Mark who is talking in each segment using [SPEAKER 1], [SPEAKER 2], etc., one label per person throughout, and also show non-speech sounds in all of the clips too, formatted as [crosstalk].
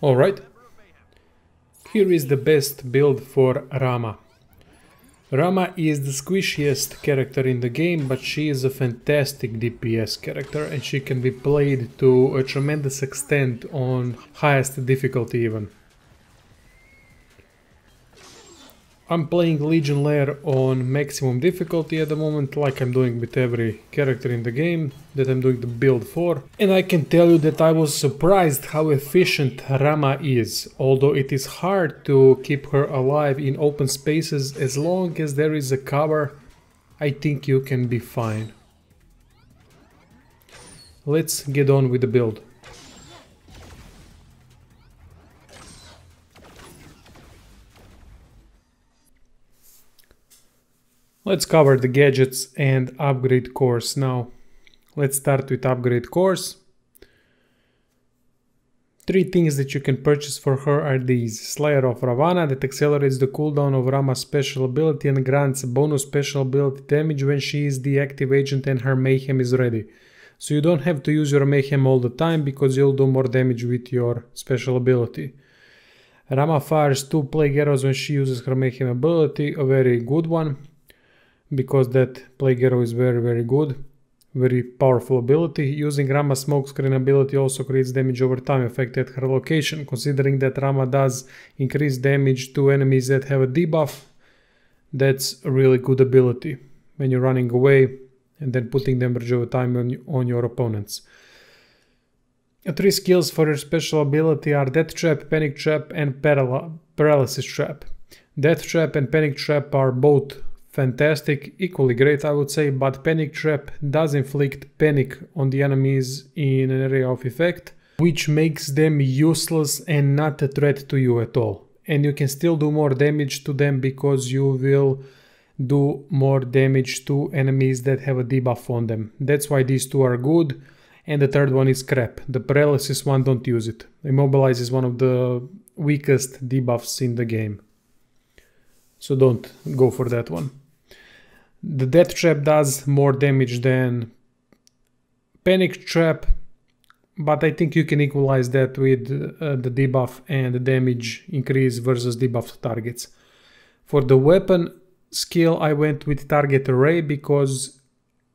[SPEAKER 1] Alright. Here is the best build for Rama. Rama is the squishiest character in the game, but she is a fantastic DPS character and she can be played to a tremendous extent on highest difficulty even. I'm playing Legion Lair on maximum difficulty at the moment, like I'm doing with every character in the game that I'm doing the build for. And I can tell you that I was surprised how efficient Rama is, although it is hard to keep her alive in open spaces as long as there is a cover, I think you can be fine. Let's get on with the build. Let's cover the gadgets and upgrade cores now. Let's start with upgrade cores. Three things that you can purchase for her are these. Slayer of Ravana that accelerates the cooldown of Rama's special ability and grants bonus special ability damage when she is the active agent and her mayhem is ready. So you don't have to use your mayhem all the time because you'll do more damage with your special ability. Rama fires two plague arrows when she uses her mayhem ability, a very good one because that Plague Arrow is very very good, very powerful ability. Using Rama Smokescreen ability also creates damage over time effect at her location. Considering that Rama does increase damage to enemies that have a debuff, that's a really good ability when you're running away and then putting damage over time on, on your opponents. Three skills for your special ability are Death Trap, Panic Trap and Paralysis Trap. Death Trap and Panic Trap are both fantastic, equally great I would say, but Panic Trap does inflict panic on the enemies in an area of effect, which makes them useless and not a threat to you at all. And you can still do more damage to them because you will do more damage to enemies that have a debuff on them. That's why these two are good. And the third one is crap. The paralysis one, don't use it. Immobilize is one of the weakest debuffs in the game. So don't go for that one. The Death Trap does more damage than Panic Trap, but I think you can equalize that with uh, the debuff and the damage increase versus debuffed targets. For the weapon skill I went with Target Array because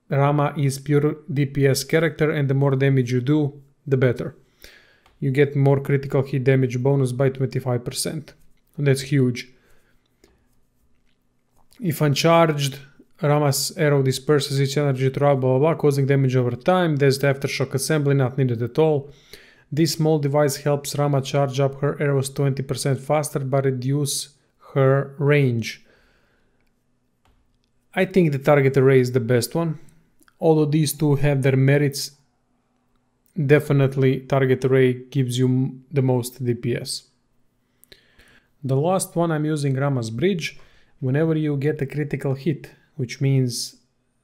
[SPEAKER 1] Rama is pure DPS character and the more damage you do, the better. You get more critical hit damage bonus by 25%. That's huge. If uncharged, Rama's arrow disperses its energy throughout blah, blah blah causing damage over time. There's the aftershock assembly not needed at all. This small device helps Rama charge up her arrows 20% faster but reduce her range. I think the target array is the best one. Although these two have their merits, definitely target array gives you the most DPS. The last one I'm using Rama's bridge. Whenever you get a critical hit, which means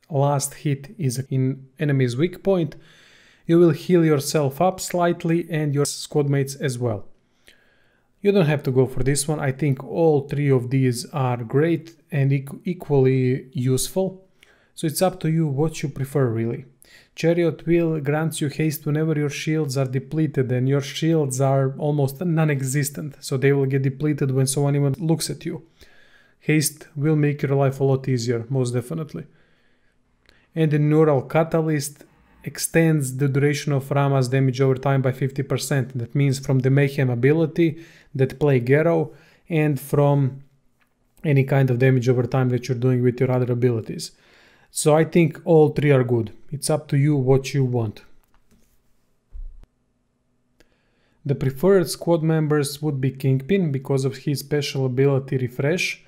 [SPEAKER 1] last hit is in enemy's weak point, you will heal yourself up slightly and your squad mates as well. You don't have to go for this one, I think all three of these are great and equally useful, so it's up to you what you prefer really. Chariot Wheel grants you haste whenever your shields are depleted and your shields are almost non-existent, so they will get depleted when someone even looks at you. Haste will make your life a lot easier, most definitely. And the Neural Catalyst extends the duration of Rama's damage over time by 50%. That means from the Mayhem ability, that Plague Arrow, and from any kind of damage over time that you're doing with your other abilities. So I think all three are good. It's up to you what you want. The preferred squad members would be Kingpin because of his special ability Refresh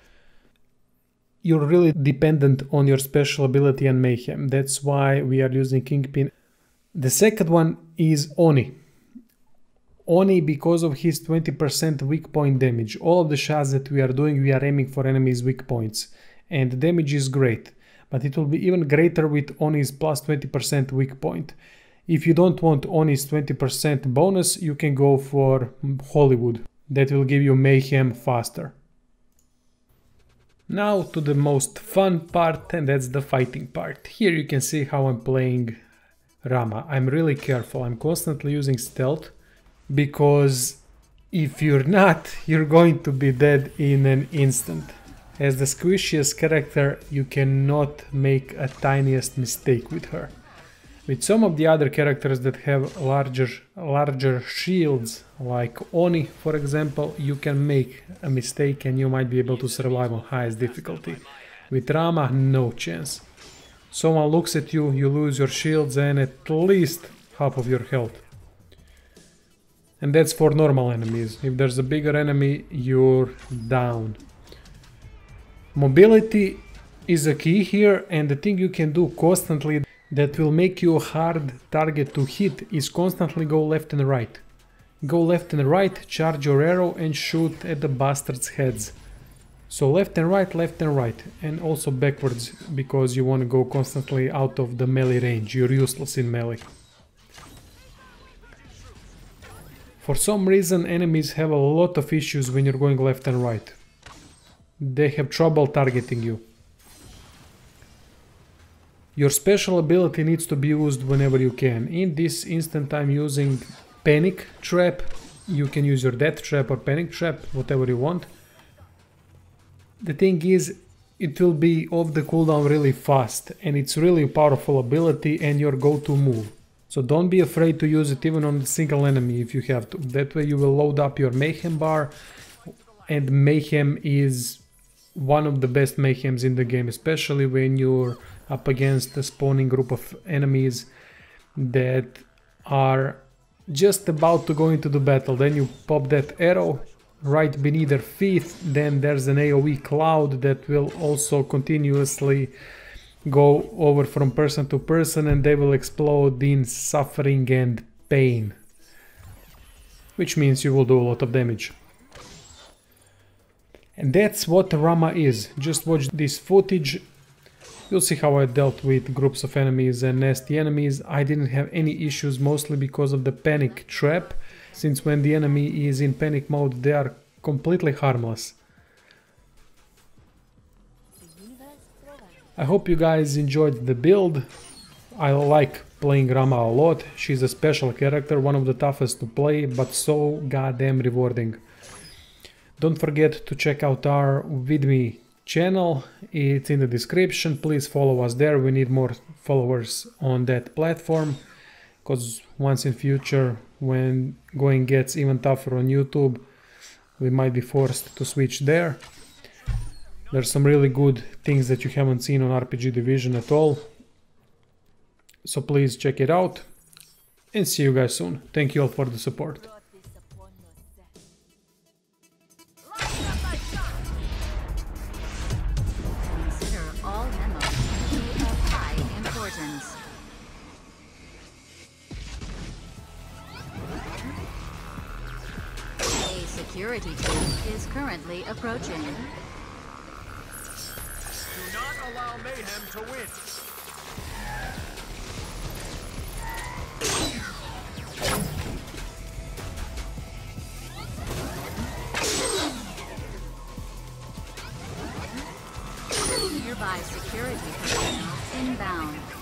[SPEAKER 1] you're really dependent on your special ability and mayhem. That's why we are using Kingpin. The second one is Oni. Oni, because of his 20% weak point damage. All of the shots that we are doing, we are aiming for enemies' weak points. And the damage is great. But it will be even greater with Oni's plus 20% weak point. If you don't want Oni's 20% bonus, you can go for Hollywood. That will give you mayhem faster. Now to the most fun part and that's the fighting part. Here you can see how I'm playing Rama. I'm really careful. I'm constantly using stealth because If you're not, [laughs] you're going to be dead in an instant. As the squishiest character, you cannot make a tiniest mistake with her. With some of the other characters that have larger, larger shields, like Oni for example, you can make a mistake and you might be able to survive on highest difficulty. With Rama, no chance. Someone looks at you, you lose your shields and at least half of your health. And that's for normal enemies. If there's a bigger enemy, you're down. Mobility is a key here and the thing you can do constantly that will make you a hard target to hit is constantly go left and right. Go left and right, charge your arrow and shoot at the bastards' heads. So left and right, left and right, and also backwards because you want to go constantly out of the melee range, you're useless in melee. For some reason enemies have a lot of issues when you're going left and right. They have trouble targeting you. Your special ability needs to be used whenever you can. In this instant I'm using Panic Trap. You can use your Death Trap or Panic Trap, whatever you want. The thing is, it will be off the cooldown really fast and it's really powerful ability and your go-to move. So don't be afraid to use it even on a single enemy if you have to. That way you will load up your Mayhem bar and Mayhem is one of the best Mayhems in the game, especially when you're up against a spawning group of enemies that are just about to go into the battle. Then you pop that arrow right beneath their feet. Then there's an AoE cloud that will also continuously go over from person to person and they will explode in suffering and pain. Which means you will do a lot of damage. And that's what Rama is. Just watch this footage You'll see how I dealt with groups of enemies and nasty enemies. I didn't have any issues mostly because of the panic trap, since when the enemy is in panic mode they are completely harmless. I hope you guys enjoyed the build. I like playing Rama a lot. She's a special character, one of the toughest to play, but so goddamn rewarding. Don't forget to check out our VidMe channel. It's in the description. Please follow us there. We need more followers on that platform because once in future when going gets even tougher on YouTube we might be forced to switch there. There's some really good things that you haven't seen on RPG Division at all. So please check it out and see you guys soon. Thank you all for the support.
[SPEAKER 2] Security team is currently approaching. Do
[SPEAKER 3] not allow Mayhem to win.
[SPEAKER 2] Nearby security personnel inbound.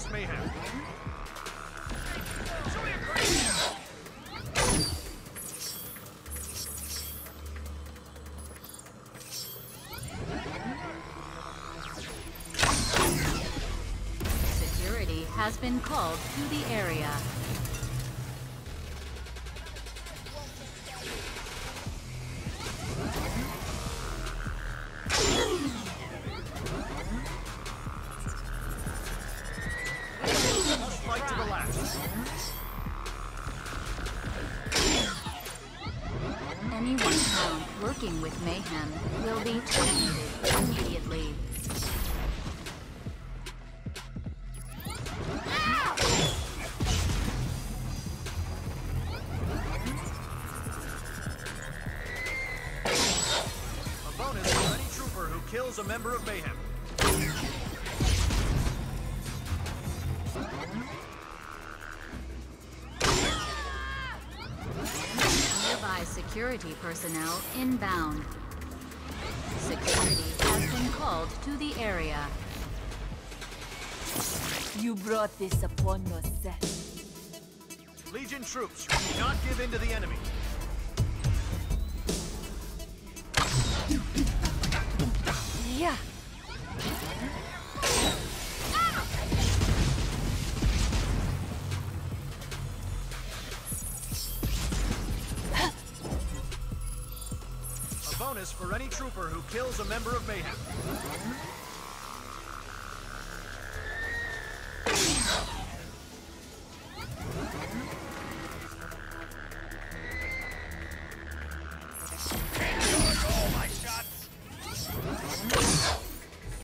[SPEAKER 3] Against Mayhem.
[SPEAKER 2] Security has been called to the area. Working with Mayhem will be terminated immediately.
[SPEAKER 3] A bonus for any trooper who kills a member of Mayhem.
[SPEAKER 2] Security personnel inbound. Security has been called to the area.
[SPEAKER 4] You brought this upon yourself.
[SPEAKER 3] Legion troops, do not give in to the enemy.
[SPEAKER 4] Yeah.
[SPEAKER 3] Bonus for any trooper who kills a member of Mayhem.